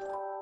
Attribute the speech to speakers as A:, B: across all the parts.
A: you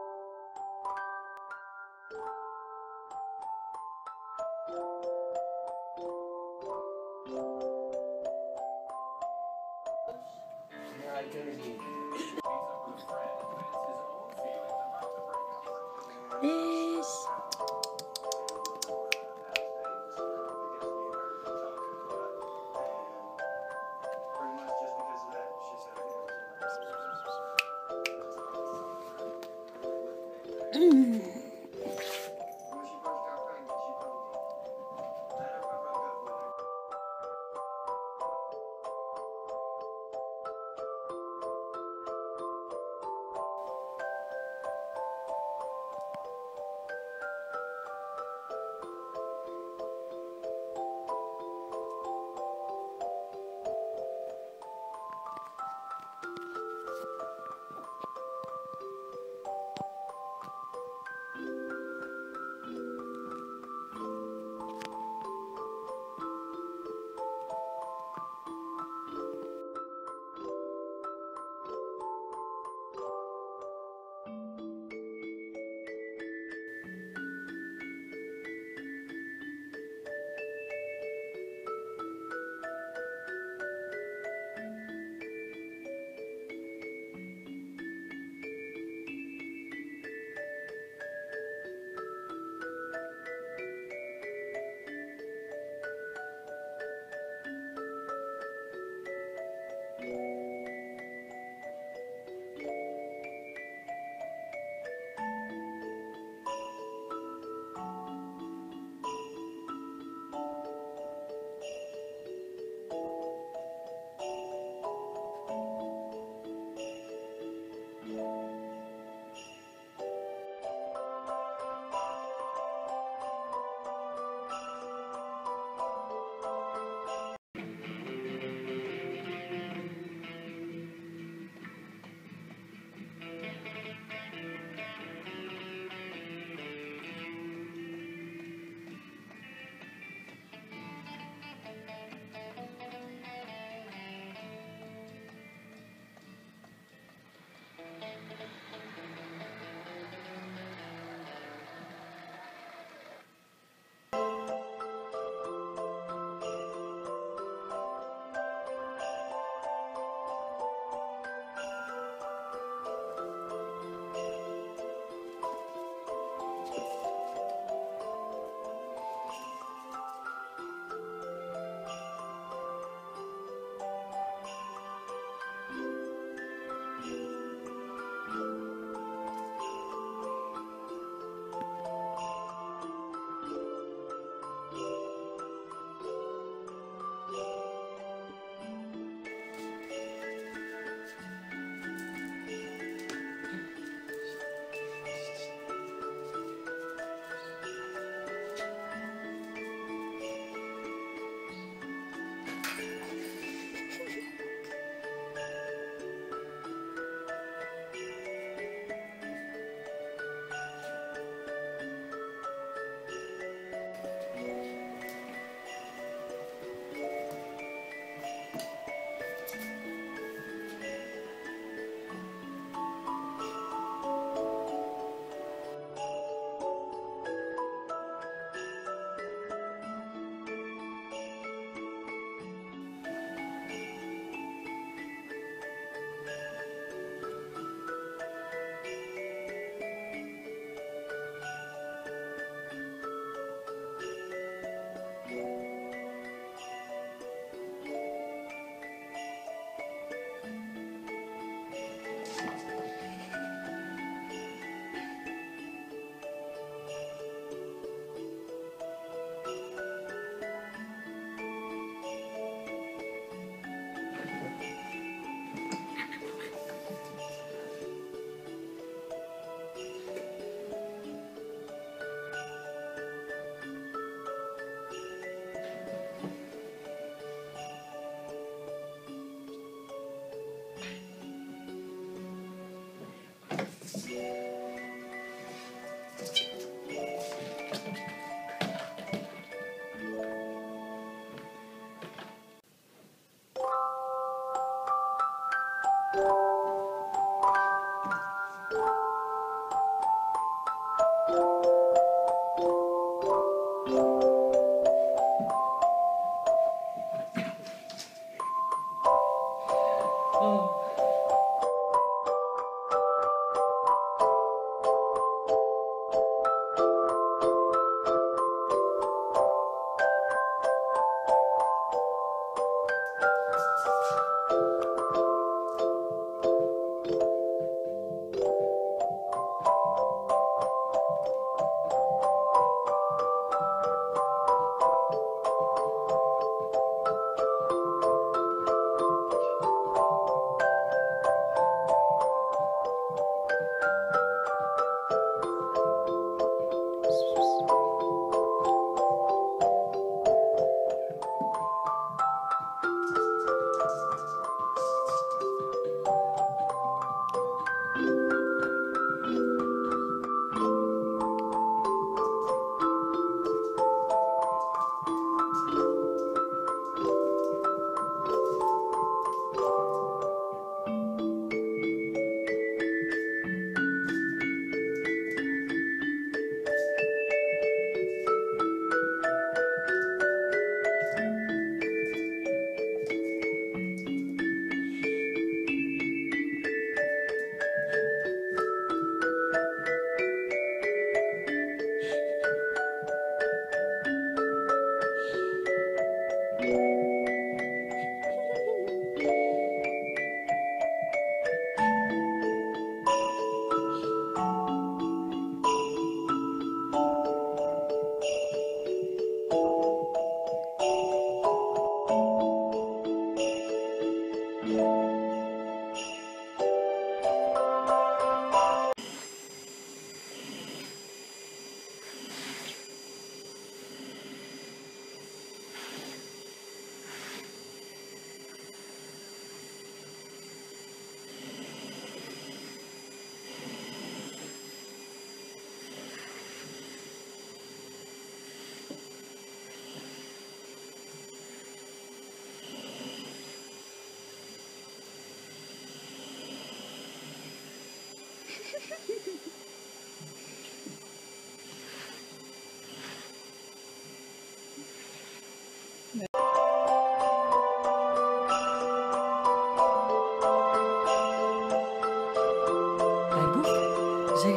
A: you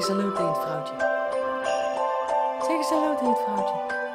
A: eens tegen het vrouwtje. Zeg eens hallo tegen het vrouwtje.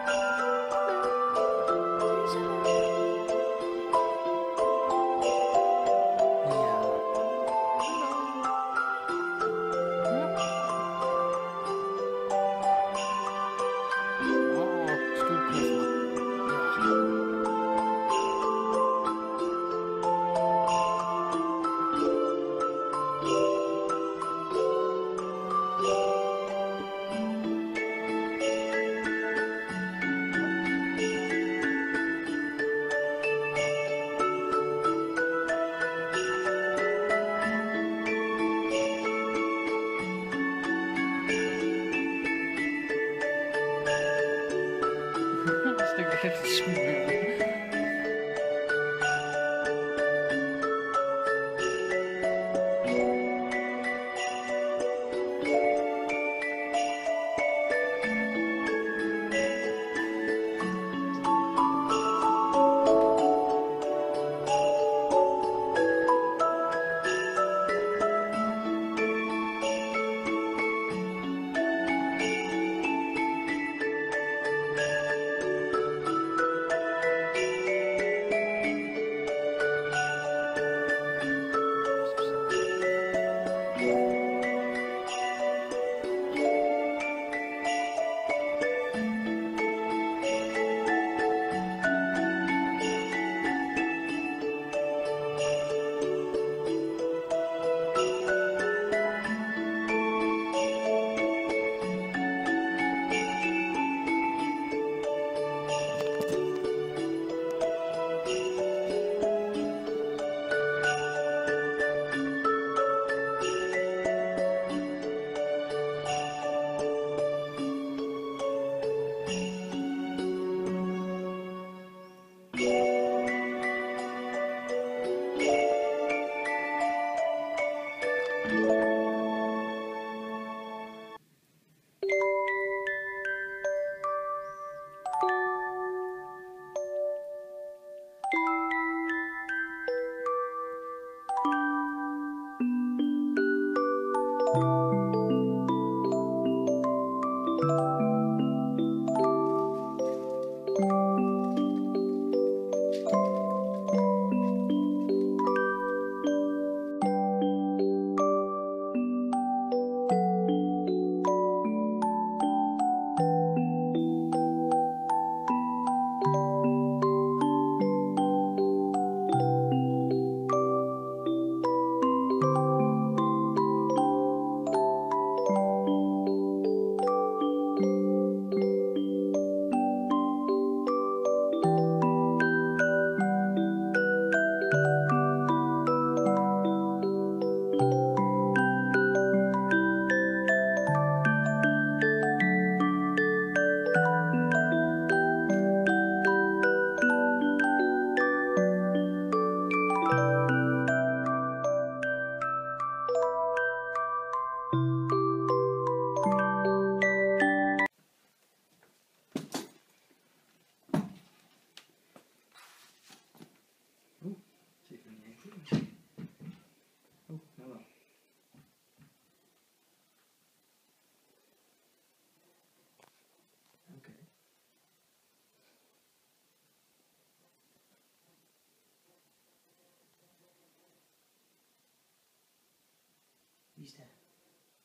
A: I think it's sweet.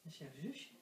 A: Dat is jouw zusje.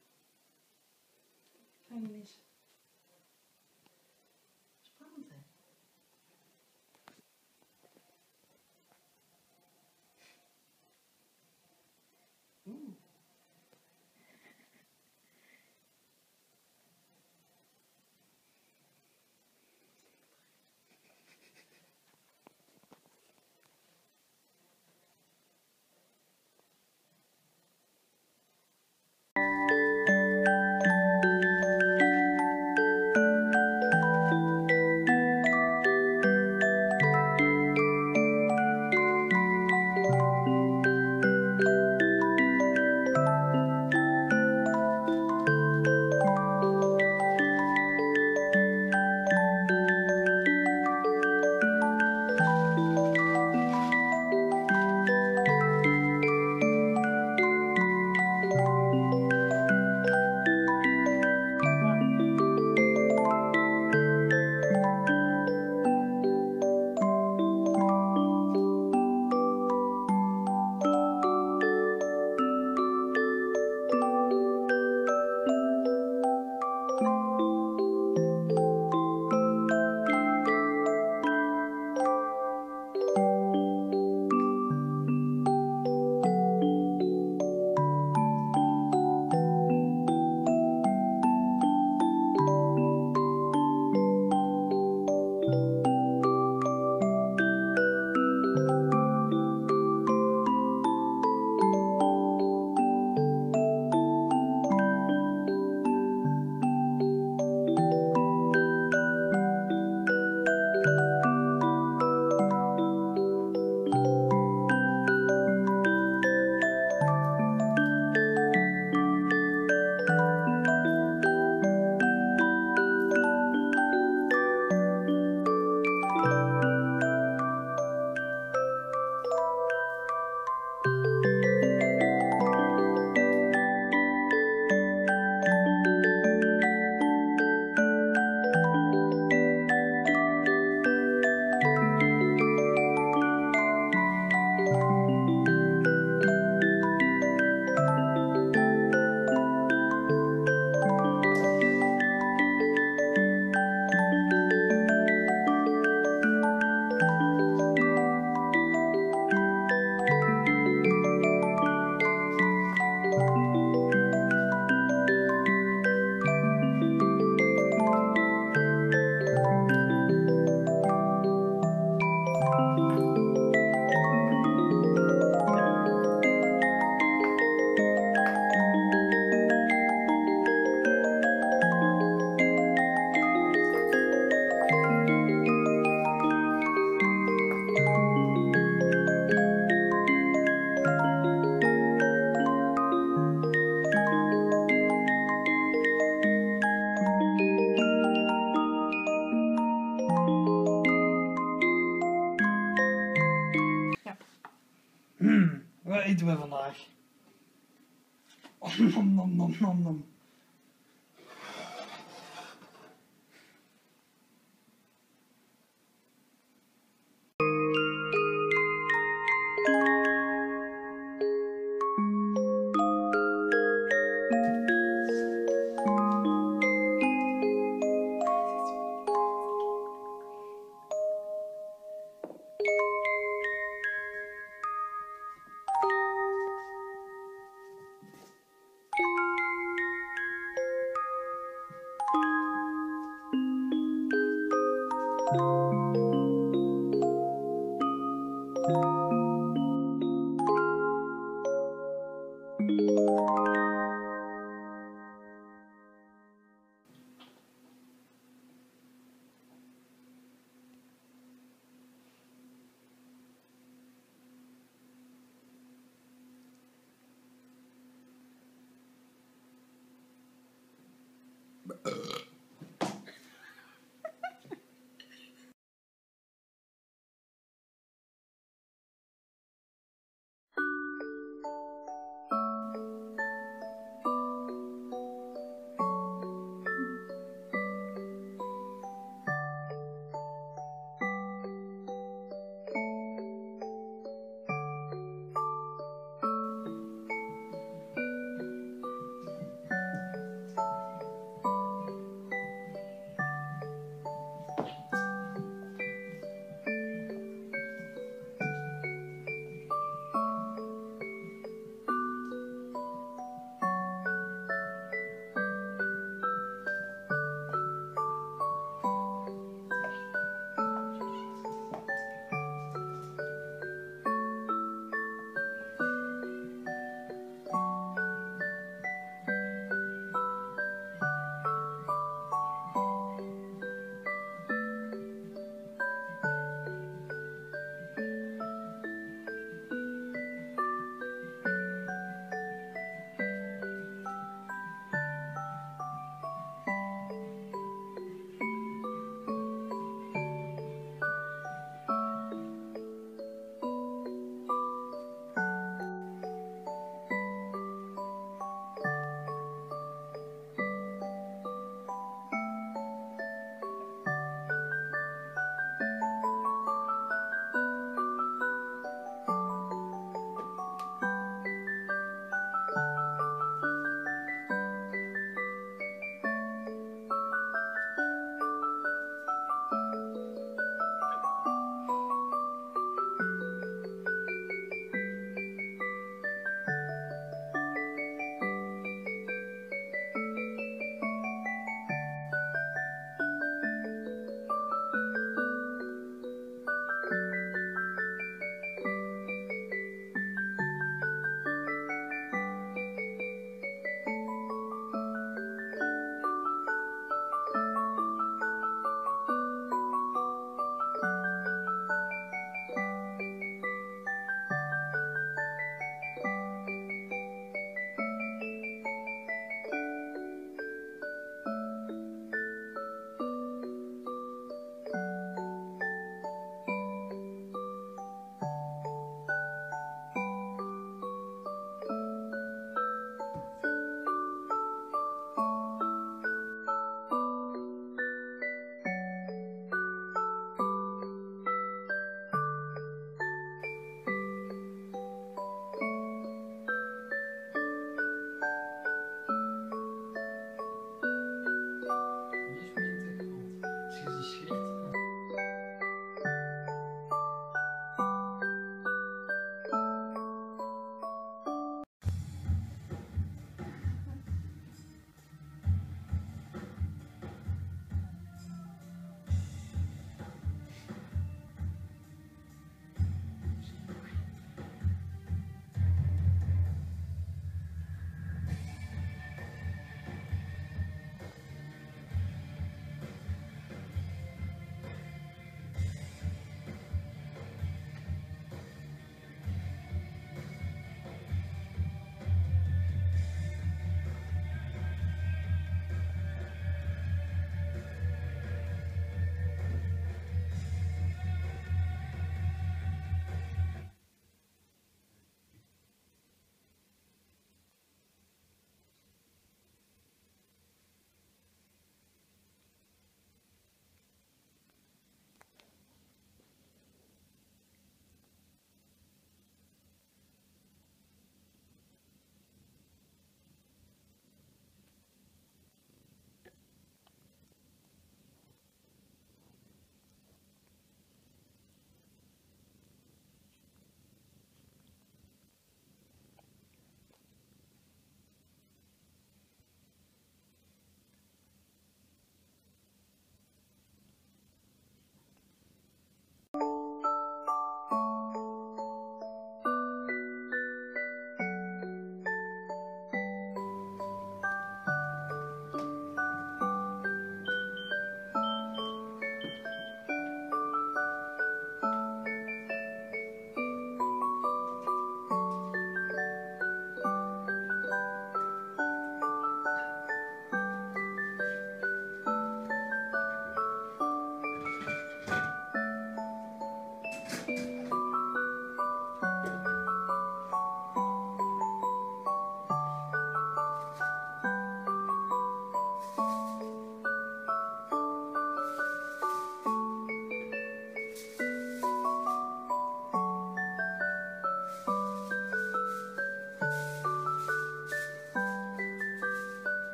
B: onun anlamı.